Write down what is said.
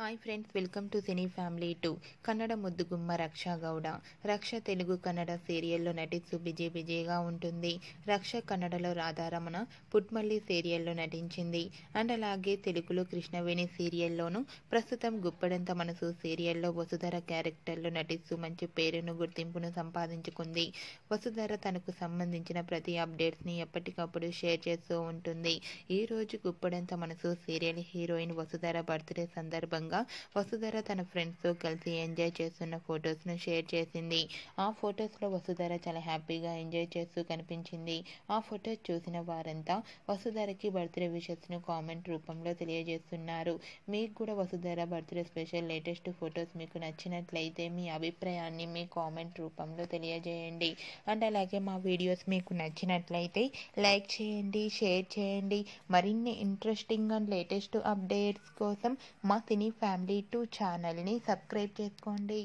Hi friends welcome to Cine Family Two. Kannada ముద్దుగుమ్మ Raksha Gowda. రక్ష తెలుగు కన్నడ సీరియల్లో నటిస్తూ బిజీ బిజీగా ఉంటుంది. రక్ష కన్నడలో రాధారమణ పుట్మల్లి సీరియల్లో నటించింది. అండ్ అలాగే తెలుగులో కృష్ణవేణి సీరియల్లోనూ ప్రస్తుతం గుప్పడంత మనసు సీరియల్లో వసుధర క్యారెక్టర్లో నటిస్తూ మంచి పేరును గుర్తింపును సంపాదించుకుంది. వసుధర తనకు సంబంధించిన ప్రతి అప్డేట్స్ని ఎప్పటికప్పుడు షేర్ చేస్తూ ఉంటుంది. ఈరోజు గుప్పడంత మనసు సీరియల్ హీరోయిన్ వసుధర బర్త్డే సందర్భంగా సందర్భంగా వసుధర తన ఫ్రెండ్స్తో కలిసి ఎంజాయ్ చేస్తున్న ఫొటోస్ను షేర్ చేసింది. ఆ ఫొటోస్లో వసుధర చాలా హ్యాపీగా ఎంజాయ్ చేస్తూ కనిపించింది. ఆ ఫొటోస్ చూసిన వారంతా వసుధరకి బర్త్డే విషెస్ను కామెంట్ రూపంలో తెలియజేస్తున్నారు. మీకు కూడా Vasudhara birthday special latest photos మీకు నచ్చినట్లయితే మీ అభిప్రాయాన్ని మీ కామెంట్ రూపంలో తెలియజేయండి. అండ్ అలాగే మా వీడియోస్ మీకు నచ్చినట్లయితే లైక్ చేయండి షేర్ చేయండి. మరిన్ని ఇంట్రెస్టింగ్ అండ్ లేటెస్ట్ అప్డేట్స్ కోసం మా సినీ ఫ్యామిలీ టూ ఛానల్ని సబ్స్క్రైబ్ చేసుకోండి.